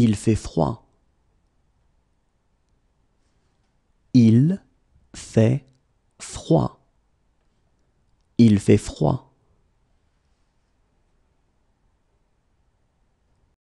Il fait froid. Il fait froid. Il fait froid.